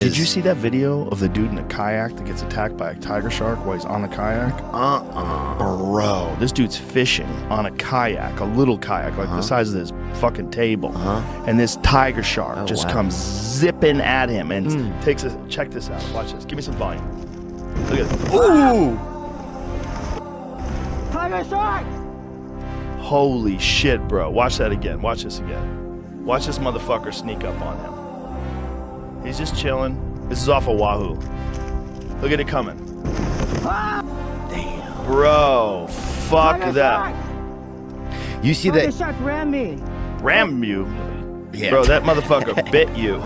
Did you see that video of the dude in a kayak that gets attacked by a tiger shark while he's on the kayak? Uh-uh. Bro, this dude's fishing on a kayak, a little kayak, like the size of this fucking table. Uh-huh. And this tiger shark Oh, just wow. comes zipping at him and Mm. takes a check this out. Watch this. Give me some volume. Look at this. Ooh! Tiger shark! Holy shit, bro. Watch that again. Watch this again. Watch this motherfucker sneak up on him. He's just chilling. This is off of Oahu. Look at it coming. Damn. Bro, fuck Tiger that. You see Tiger that? shark ran me. Ram you. Yeah. Bro, that motherfucker bit you.